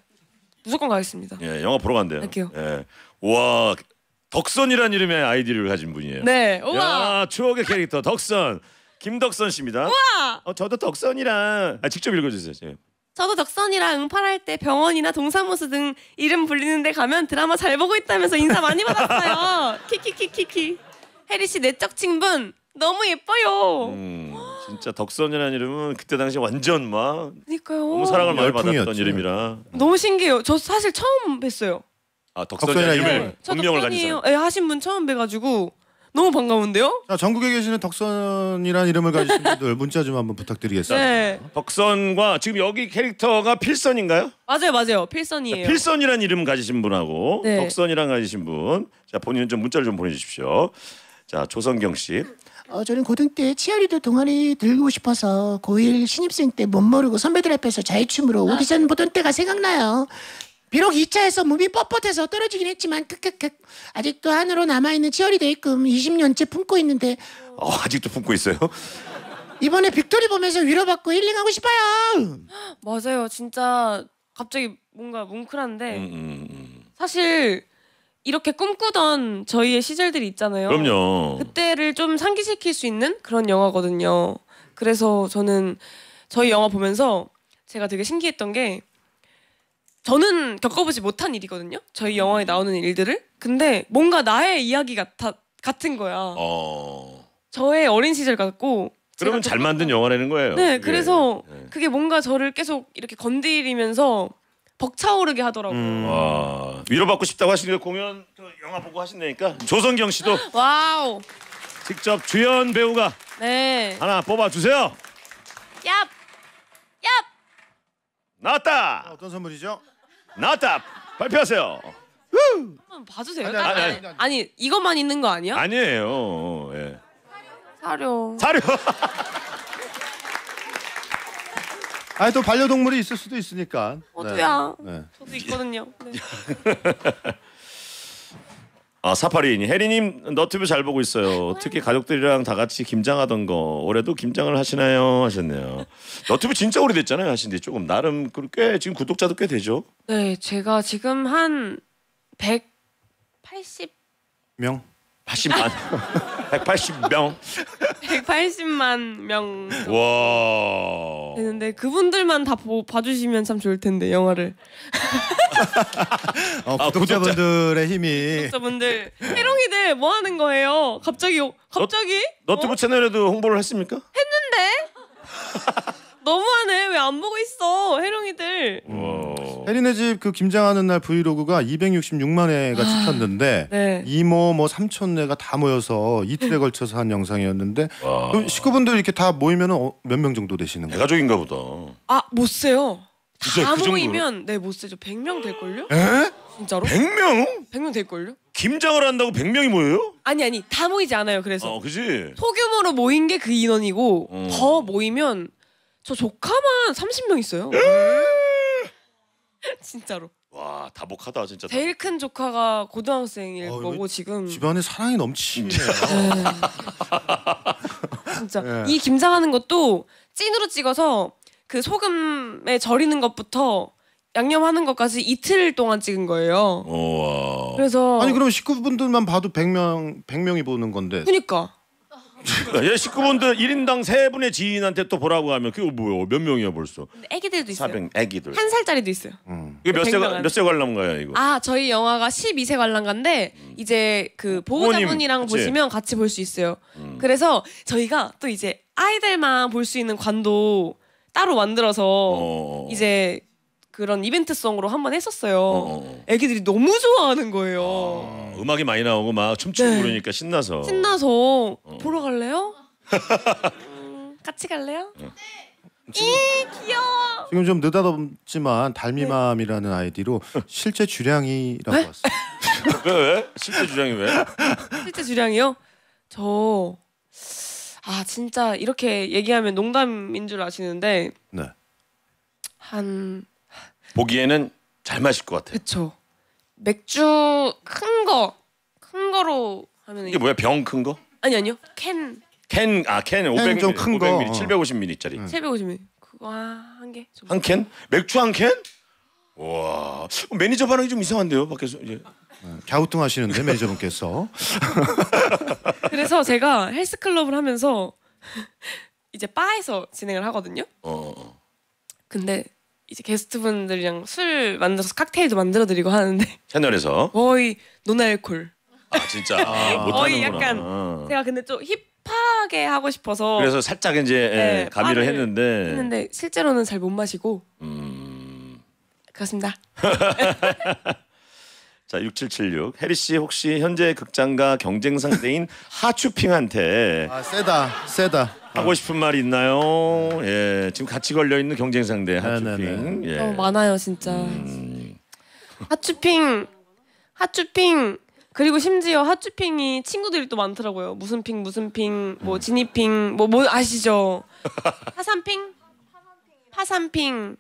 C: 무조건 가겠습니다
A: 예, 영화 보러 간대요.
C: 갈게요.
A: 예. 와 덕선이란 이름의 아이디를 가진 분이에요.
C: 네 우와
A: 야, 추억의 캐릭터 덕선 김덕선 씨입니다.
C: 우와
A: 어, 저도 덕선이랑 아, 직접 읽어주세요. 지금.
C: 저도 덕선이랑 응팔할 때 병원이나 동사무소 등 이름 불리는 데 가면 드라마 잘 보고 있다면서 인사 많이 *laughs* 받았어요. 키키키키키. 혜리 씨 내적 친분 너무 예뻐요.
A: 음, 진짜 덕선이라는 이름은 그때 당시 완전 막
C: 그러니까요.
A: 너무 사랑을 많이 받았던
B: 열풍이었죠.
A: 이름이라.
C: 너무 신기해요. 저 사실 처음 뵀어요.
A: 아 덕선이라는
B: 덕선이라는
A: 이름을
B: 이름을.
C: 저
A: 본명을 가진
C: 덕선이에요.
A: 사람.
C: 예, 하신 분 처음 뵈가지고 너무 반가운데요?
B: 자, 전국에 계시는 덕선이라는 이름을 가지신 분들 문자 좀 한번 부탁드리겠습니다.
C: 네.
A: 덕선과 지금 여기 캐릭터가 필선인가요?
C: 맞아요, 맞아요. 필선이에요.
A: 필선이라는 이름 가지신 분하고
C: 네.
A: 덕선이랑 가지신 분. 자 본인은 좀 문자를 좀 보내주십시오. 자 조성경 씨.
E: 어, 저는 고등 때 치어리더 동아리 들고 싶어서 고1 신입생 때 뭣 모르고 선배들 앞에서 자유춤으로 오디션 보던 때가 생각나요. 비록 2차에서 몸이 뻣뻣해서 떨어지긴 했지만 크크크 아직도 한으로 남아있는 치어리더의 꿈 20년째 품고 있는데
A: 어, 아직도 품고 있어요.
E: 이번에 빅토리 보면서 위로받고 힐링하고 싶어요.
C: 맞아요. 진짜 갑자기 뭔가 뭉클한데
A: 음, 음, 음.
C: 사실 이렇게 꿈꾸던 저희의 시절들이 있잖아요.
A: 그럼요.
C: 그때를 좀 상기시킬 수 있는 그런 영화거든요. 그래서 저는 저희 영화 보면서 제가 되게 신기했던 게 저는 겪어보지 못한 일이거든요. 저희 영화에 나오는 일들을. 근데 뭔가 나의 이야기 같아 같은 거야.
A: 어.
C: 저의 어린 시절 같고
A: 그러면 잘 만든 영화라는 거예요.
C: 네,
A: 예.
C: 그래서
A: 예.
C: 그게 뭔가 저를 계속 이렇게 건드리면서 벅차오르게 하더라고요.
B: 음.
A: 와 위로받고 싶다고 하시니까 공연 저 영화 보고 하신다니까 조성경 씨도
C: wow.
A: 직접 주연 배우가
C: 네.
A: 하나 뽑아 주세요.
C: 얍. 얍.
A: 나왔다.
B: 어떤 선물이죠?
A: 나왔다. 발표하세요.
C: 한번 봐주세요.
B: 아니,
C: 아니,
A: 아니,
C: 아니,
B: 아니.
C: 아니, 이것만 있는 거 아니야?
A: 아니에요. 예.
C: 사료.
A: 사료. *laughs*
B: 아니 또 반려동물이 있을 수도 있으니까.
C: 어두야.
B: 네. 네.
C: 저도 있거든요. 네. *laughs*
A: 아 사파리니 혜리님 너튜브 잘 보고 있어요. 특히 가족들이랑 다 같이 김장하던 거 올해도 김장을 하시나요 하셨네요. 너튜브 진짜 오래됐잖아요 하신지 조금 나름 그꽤 지금 구독자도 꽤 되죠.
C: 네, 제가 지금 한 180,
B: 명.
A: 80만 180명.
C: 180만 명
A: 와.
C: 되는데 그분들만 다 보, 봐주시면 참 좋을 텐데 영화를 *laughs*
B: 어,
A: 아,
B: 구독자분들의 힘이
C: 저분들 해롱이들 뭐 하는 거예요? 갑자기 오- 갑자기
A: 너튜브 채널에도 홍보를 했습니까? *laughs*
C: 너무하네 왜 안 보고 있어 해롱이들
A: 와.
B: 혜리네 집 그 김장하는 날 브이로그가 266만 회가 찍혔는데
C: 네.
B: 이모 뭐 삼촌네가 다 모여서 이틀에 걸쳐서 한 영상이었는데
A: 와.
B: 그럼 식구분들 이렇게 다 모이면 어, 몇명 정도 되시는 거예요?
A: 대가족인가 보다.
C: 아 못 세요
A: 진짜
C: 다
A: 그 정도로?
C: 모이면 네 못 세죠 100명 될걸요?
B: 에?
C: 진짜로?
A: 100명?
C: 100명 될걸요?
A: 김장을 한다고 100명이 모여요?
C: 아니 아니 다 모이지 않아요 그래서
A: 어, 그지?
C: 소규모로 모인 게 그 인원이고
A: 음.
C: 더 모이면 저 조카만 30명 있어요. *laughs* 진짜로.
A: 와, 다복하다 진짜.
C: 제일 큰 조카가 고등학생일
B: 어,
C: 거고 지금
B: 집안에 사랑이 넘치네요.
C: 네. *laughs* 진짜
B: 네.
C: 이 김장하는 것도 찐으로 찍어서 그 소금에 절이는 것부터 양념하는 것까지 이틀 동안 찍은 거예요.
A: 어, 와.
C: 그래서
B: 아니 그럼 식구분들만 봐도 100명 100명이 보는 건데
C: 그니까
A: 얘 식구분들 1인당 세 분의 지인한테 또 보라고 하면 그거 뭐야? 몇 명이야 벌써?
C: 애기들도 있어요.
A: 400 애기들.
C: 한 살짜리도 있어요.
B: 음.
A: 이게
C: 몇백세명
A: 몇세 관람가야 이거?
C: 아 저희 영화가 12세 관람가인데 이제 그 보호자분이랑
A: 부모님, 그치?
C: 보시면 같이 볼 수 있어요.
A: 음.
C: 그래서 저희가 또 이제 아이들만 볼 수 있는 관도 따로 만들어서
A: 어.
C: 이제 그런 이벤트성으로 한 번 했었어요.
A: 어.
C: 애기들이 너무 좋아하는 거예요.
A: 어, 음악이 많이 나오고 막 춤추고
C: 네.
A: 그러니까 신나서.
C: 신나서 보러 갈래요? 음, 같이 갈래요? 이 귀여워.
B: 지금 좀 느닷없지만 달미맘이라는 아이디로 실제 주량이라고
C: 네?
B: 왔어요. *laughs*
A: 왜 왜? 실제 주장이 왜?
C: 실제 주량이요? 저. 아 진짜 이렇게 얘기하면 농담인 줄 아시는데
B: 네.
C: 한
A: 보기에는 잘 마실 것 같아.
C: 그쵸 맥주 큰 거 큰 거로 하면
A: 이게 뭐야? 병 큰 거?
C: 아니 아니요 캔
A: 캔, 아 캔, 500ml,
B: 좀큰 거.
A: 500ml, 750ml짜리.
C: 750ml 그거 한 개
A: 한 캔? 맥주 한 캔? 와, 매니저 반응이 좀 이상한데요, 밖에서 이제.
B: 갸우뚱 하시는데 매니저분께서 *laughs*
C: 그래서 제가 헬스클럽을 하면서 *laughs* 이제 바에서 진행을 하거든요
A: 어, 어.
C: 근데 이제 게스트분들이랑 술 만들어서 칵테일도 만들어 드리고 하는데 *laughs*
A: 채널에서.
C: 거의 노알콜
A: 아 진짜 *laughs* 아,
C: 거의
A: 못하는구나.
C: 약간
A: 어.
C: 제가 근데 좀 힙하게 하고 싶어서
A: 그래서 살짝 이제 예,
C: 네,
A: 가미를 했는데.
C: 했는데 실제로는 잘 못 마시고
A: 음.
C: 그렇습니다. *laughs*
A: 자, 6776. 혜리 씨 혹시 현재 극장가 경쟁 상대인 *laughs* 하추핑한테
B: 아 세다 세다
A: 하고 싶은 말 있나요? 예, 지금 같이 걸려 있는 경쟁 상대 하추핑. 예.
C: 어, 많아요 진짜.
A: 음.
C: 하추핑, 하추핑 그리고 심지어 하추핑이 친구들이 또 많더라고요. 무슨 핑, 무슨 핑, 뭐 지니핑, 뭐 뭐 아시죠? *laughs* 파산핑, 파산핑.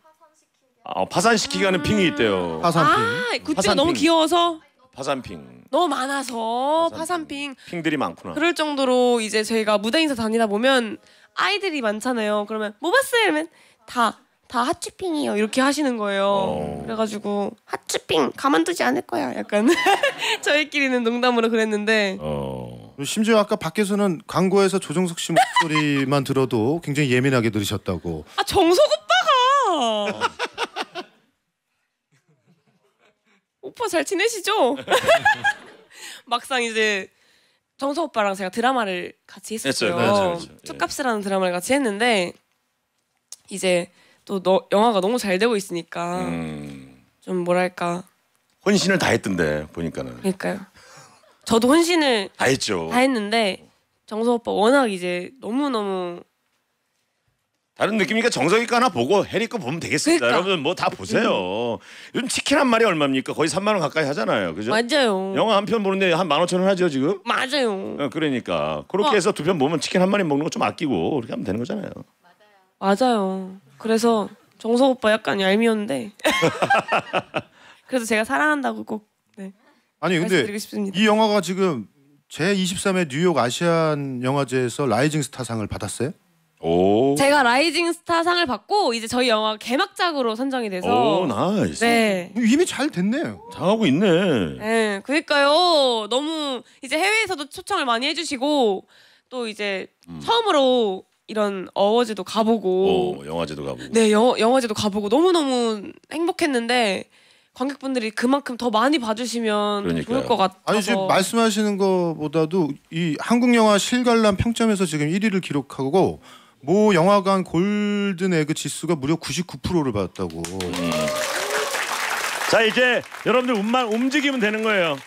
A: 아, 파산시키게 하는 핑이 있대요.
B: 파산핑
C: 아, 굿즈가
A: 파산핑.
C: 너무 귀여워서
A: 파산핑.
C: 너무 많아서
A: 파산핑.
C: 파산핑.
A: 핑들이 많구나.
C: 그럴 정도로 이제 저희가 무대 인사 다니다 보면 아이들이 많잖아요. 그러면 뭐 봤어요? 이러면 다. 다 하츄핑이요 이렇게 하시는 거예요.
A: 어.
C: 그래가지고 하츄핑 가만두지 않을 거야. 약간 *laughs* 저희끼리는 농담으로 그랬는데
A: 어.
B: 심지어 아까 밖에서는 광고에서 조정석 씨 목소리만 들어도 굉장히 예민하게 들으셨다고
C: 아 정석 오빠가 오빠 잘 지내시죠? *laughs* 막상 이제 정석 오빠랑 제가 드라마를 같이 했었어요.
A: 그렇죠, 그렇죠. 예.
C: 쪽값스라는 드라마를 같이 했는데 이제 또 너, 영화가 너무 잘 되고 있으니까
A: 음,
C: 좀 뭐랄까
A: 혼신을 다 했던데 보니까는
C: 그러니까요. 저도 혼신을
A: 다 했죠.
C: 다 했는데 정석 오빠 워낙 이제 너무 너무
A: 다른 느낌이니까 정석이 거 하나 보고 해리 거 보면 되겠습니다.
C: 그러니까.
A: 여러분 뭐 다 보세요. 요즘 치킨 한 마리 얼마입니까? 거의 3만 원 가까이 하잖아요. 그죠?
C: 맞아요.
A: 영화 한 편 보는데 한 15,000원 하죠, 지금?
C: 맞아요.
A: 어, 그러니까 그렇게
C: 어.
A: 해서 두 편 보면 치킨 한 마리 먹는 거 좀 아끼고 그렇게 하면 되는 거잖아요.
C: 맞아요. 그래서 정석 오빠 약간 얄미웠는데 *laughs* 그래서 제가 사랑한다고 꼭 네,
B: 아니 근데
C: 말씀드리고 싶습니다.
B: 이 영화가 지금 제 23회 뉴욕 아시안 영화제에서 rising star상을 받았어요?
A: 오.
C: 제가 rising star 상을 받고 이제 저희 영화 개막작으로 선정이 돼서
A: 오, nice.
C: 네.
B: 이미 잘 됐네요.
A: 잘하고 있네.
C: 네, 그러니까요. 너무 이제 해외에서도 초청을 많이 해주시고 또 이제 처음으로 이런 어워즈도 가보고
A: 오, 영화제도 가보고.
C: 네 영, 영화제도 가보고 너무 너무 행복했는데 관객분들이 그만큼 더 많이 봐주시면
A: 그러니까요.
C: 좋을 것 같아서
B: 아니 지금 말씀하시는 것보다도 이 한국 영화 실관람 평점에서 지금 1위를 기록하고 모 영화관 골든 에그 지수가 무려 99%를 받았다고.
A: 자 이제 여러분들 운만 움직이면 되는 거예요.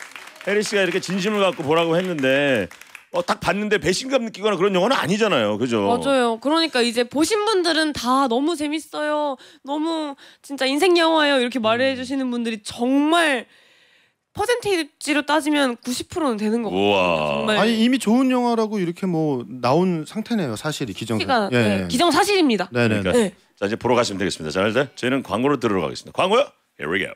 A: 해리 씨가 이렇게 진심을 갖고 보라고 했는데 어, 딱 봤는데 배신감 느끼거나 그런 영화는 아니잖아요. 그죠?
C: 맞아요. 그러니까 이제 보신 분들은 다 너무 재밌어요. 너무 진짜 인생 영화예요. 이렇게 말해 주시는 분들이 정말 퍼센테이지로 따지면 90%는 되는 것 같아요. 정말
B: 아니 이미 좋은 영화라고 이렇게 뭐 나온 상태네요. 사실이 기정.
C: 기가 네, 기정 사실입니다.
B: 네네.
A: 그러니까
C: 네.
A: 자 이제 보러 가시면 되겠습니다. 자, 일단 저희는 광고를 들으러 가겠습니다. 광고요? Here we go.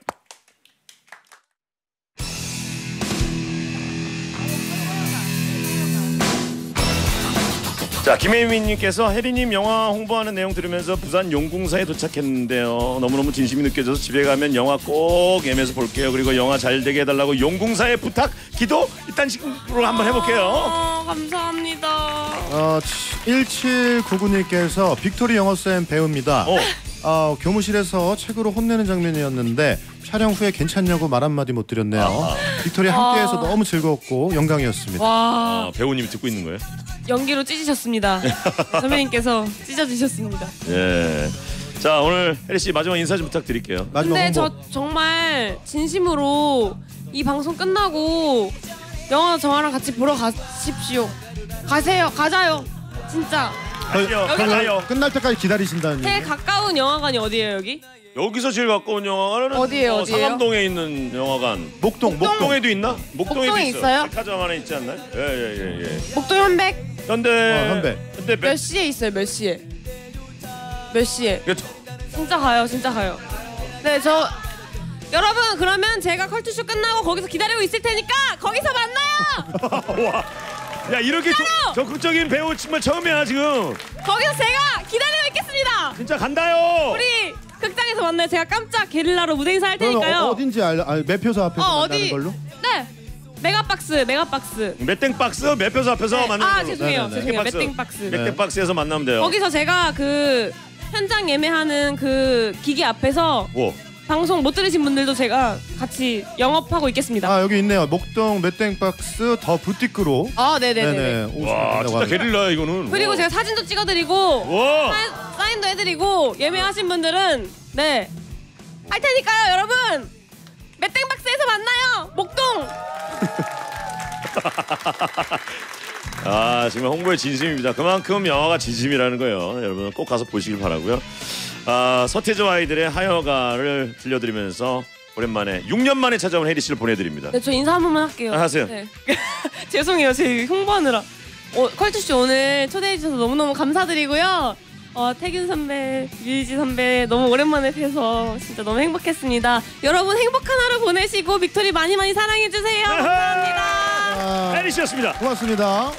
A: 자 김혜민님께서 혜리님 영화 홍보하는 내용 들으면서 부산 용궁사에 도착했는데요. 너무너무 진심이 느껴져서 집에 가면 영화 꼭 예매해서 볼게요. 그리고 영화 잘 되게 해달라고 용궁사에 부탁 기도 이딴 식으로 한번 해볼게요.
C: 어, 감사합니다.
B: 어, 1799님께서 빅토리 영어쌤 배우입니다.
A: 어.
B: 어, 교무실에서 책으로 혼내는 장면이었는데 촬영 후에 괜찮냐고 말 한마디 못 드렸네요. 빅토리 함께해서
C: 아.
B: 너무 즐거웠고 영광이었습니다.
C: 와
A: 아, 배우님이 듣고 있는 거예요?
C: 연기로 찢으셨습니다. *laughs* 선배님께서 찢어주셨습니다.
A: 예. 자 오늘 혜리 씨 마지막 인사 좀 부탁드릴게요.
B: 마지막
C: 근데
B: 홍보.
C: 저 정말 진심으로 이 방송 끝나고 영화 정화랑 같이 보러 가십시오. 가세요, 가자요. 진짜
A: 가요,
C: 여기-
A: 가요.
B: 끝날 때까지 기다리신다는
C: 제일
B: 얘기.
C: 가까운 영화관이 어디예요, 여기?
A: 여기서 제일 가까운 영화관은
C: 어디예요,
A: 어,
C: 어디예요?
A: 상암동에 있는 영화관.
B: 목동 목동.
A: 목동에도 있나? 목동에도
C: 목동에
A: 있어.
C: 있어요?
A: 백화점 안에 있지 않나요? 예예예 예, 예.
C: 목동 현백
A: 현대.
B: 어, 현대.
A: 현대
C: 몇
A: 백.
C: 시에 있어요? 몇 시에? 몇 시에?
A: 이거
C: 진짜 가요, 진짜 가요. 네, 저 여러분 그러면 제가 컬투쇼 끝나고 거기서 기다리고 있을 테니까 거기서 만나요. *laughs*
A: 와. 야 이렇게 적- 적극적인 배우 정말 처음이야 지금.
C: 거기서 제가 기다리고 있겠습니다.
A: 진짜 간다요.
C: 우리 극장에서 만나요. 제가 깜짝 게릴라로 무대 인사할
B: 그러면
C: 테니까요.
B: 어, 어딘지 알, 알 매표소 앞에서
C: 어,
B: 만나는
C: 어디?
B: 걸로?
C: 네. 메가박스, 메가박스.
A: 메땡박스 매표소 앞에서
C: 네.
A: 만나는
C: 아
A: 걸로.
C: 죄송해요,
B: 네네네.
C: 죄송해요.
A: 박스.
C: 메땡박스.
A: 맷땡 박스에서 만나면 돼요.
C: 거기서 제가 그 현장 예매하는 그 기계 앞에서
A: 뭐?
C: 방송 못 들으신 분들도 제가 같이 영업하고 있겠습니다.
B: 아 여기 있네요. 목동 맷땡박스 더 부티크로.
C: 아, 네네네.
B: 오시면
A: 와
B: 된다고
A: 진짜
B: 합니다.
A: 게릴라 이거는.
C: 그리고
A: 와.
C: 제가 사진도 찍어드리고
A: 와.
C: 사- 사인도 해드리고 예매하신 분들은 네 할 테니까요, 여러분. 메땡박스에서 만나요. 목동. *laughs*
A: 아 정말 홍보에 진심입니다. 그만큼 영화가 진심이라는 거예요. 여러분 꼭 가서 보시길 바라고요. 아 서태지와 아이들의 하여가를 들려드리면서 오랜만에 6년 만에 찾아온 혜리 씨를 보내드립니다.
C: 네, 저 인사 한 번만 할게요.
A: 아, 하세요.
C: 네. *laughs* 죄송해요, 제 홍보하느라. 어, 컬투쇼 오늘 초대해 주셔서 너무너무 감사드리고요. 어, 태균 선배, 뮤지 선배 너무 오랜만에 뵈서 진짜 너무 행복했습니다. 여러분 행복한 하루 보내시고 빅토리 많이 많이 사랑해 주세요. 감사합니다.
B: 아,
A: 혜리 씨였습니다.
B: 고맙습니다.